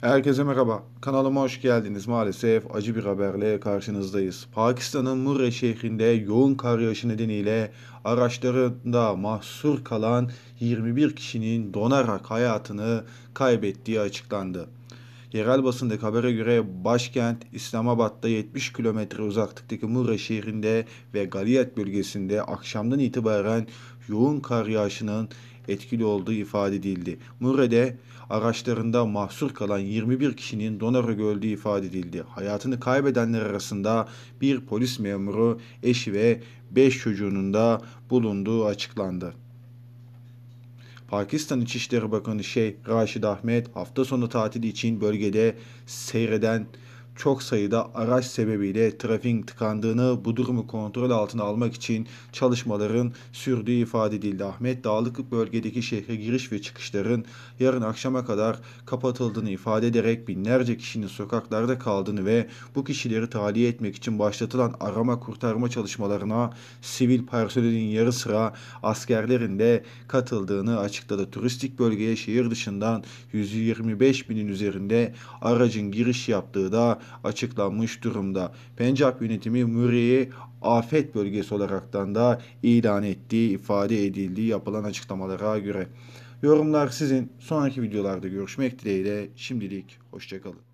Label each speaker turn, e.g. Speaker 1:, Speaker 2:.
Speaker 1: Herkese merhaba. Kanalıma hoş geldiniz. Maalesef acı bir haberle karşınızdayız. Pakistan'ın Murre şehrinde yoğun kar yağışı nedeniyle araçlarında mahsur kalan 21 kişinin donarak hayatını kaybettiği açıklandı. Yerel basındaki habere göre başkent İslamabad'da 70 kilometre uzaklıktaki Murre şehrinde ve Galiyet bölgesinde akşamdan itibaren yoğun kar yağışının etkili olduğu ifade edildi. Murre'de araçlarında mahsur kalan 21 kişinin donarak öldüğü ifade edildi. Hayatını kaybedenler arasında bir polis memuru, eşi ve 5 çocuğunun da bulunduğu açıklandı. Pakistan İçişleri Bakanı Şeyh Raşid Ahmet hafta sonu tatili için bölgede seyreden çok sayıda araç sebebiyle trafiğin tıkandığını, bu durumu kontrol altına almak için çalışmaların sürdüğü ifade edildi. Ahmet Dağlık bölgedeki şehre giriş ve çıkışların yarın akşama kadar kapatıldığını ifade ederek binlerce kişinin sokaklarda kaldığını ve bu kişileri tahliye etmek için başlatılan arama kurtarma çalışmalarına sivil personelin yarı sıra askerlerin de katıldığını açıkladı. Turistik bölgeye şehir dışından 125 binin üzerinde aracın giriş yaptığı da açıklanmış durumda. Pencap yönetimi Murray'i afet bölgesi olaraktan da ilan ettiği ifade edildiği yapılan açıklamalara göre. Yorumlar sizin. Sonraki videolarda görüşmek dileğiyle. Şimdilik hoşçakalın.